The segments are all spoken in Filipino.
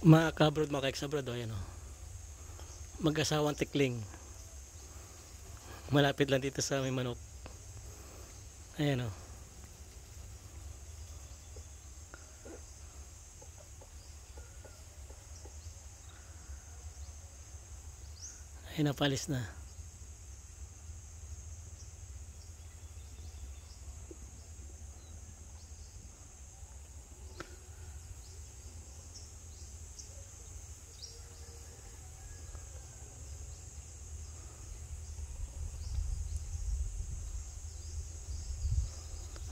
Mga kabrod, mga kaeksabrod, o yan o. Mag-asawang tikling. Malapit lang dito sa may manok. Ayan o. Ay, napalis na.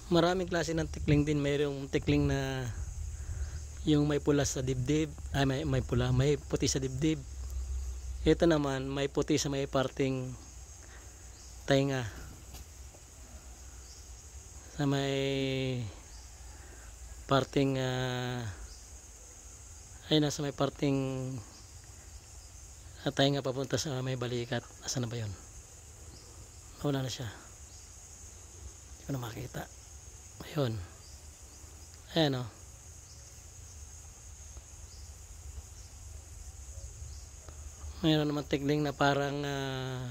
Maraming klase ng tikling din. Mayroong tikling na yung may pula sa dibdib. Ay, may, may pula. May puti sa dibdib. Ito naman, may puti sa may parting tainga. Sa may parting uh, ay nasa may parting uh, tainga papunta sa may balikat. Asa na ba yun? Wala na siya. Hindi ko na makita. Ayun. Ayan o. Mayroon naman tigling na parang ah,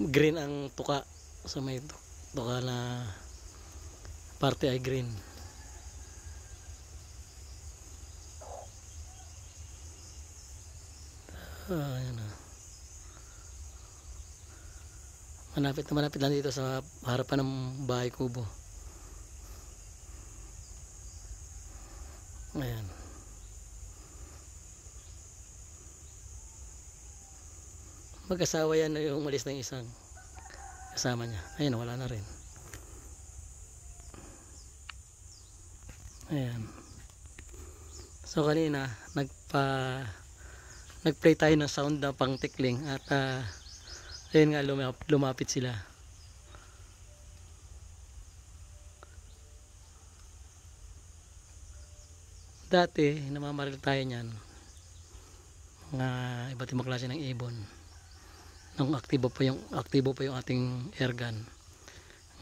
green ang tuka sa may tu- tuka na parte ay green. Ah, ayan o. Malapit na malapit lang dito sa harapan ng bahay kubo. Ayan. Mag-asawa yan na yung umalis ng isang kasama niya. Ayan, wala na rin. Ayan. So kanina, nagpa nagplay tayo ng sound na pang tikling at ah, ayun nga lumap- lumapit sila. Dati, namamaril tayo niyan. Mga iba't ibang klase ng ibon. Nung aktibo pa yung aktibo pa yung ating air gun.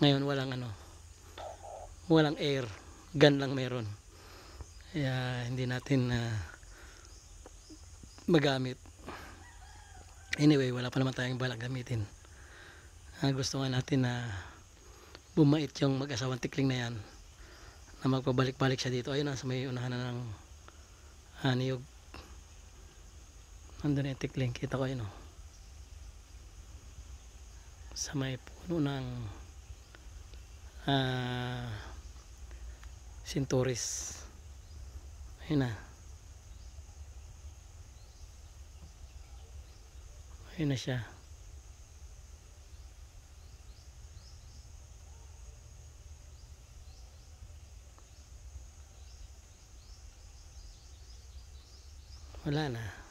Ngayon walang ano. Walang air. Gun lang meron. Kaya hindi natin na magamit. Anyway, wala pa naman tayong balak gamitin. Ah, gusto nga natin na bumait yung mag-asawang tikling na yan na magpabalik-balik siya dito. Ayun na, sa may unahan na ng ah, niyog. Nandun na yung tikling. Kita ko yun, oh. Sa may puno ng ah, sinturis. Ayun na. Ayun na siya. Wala na.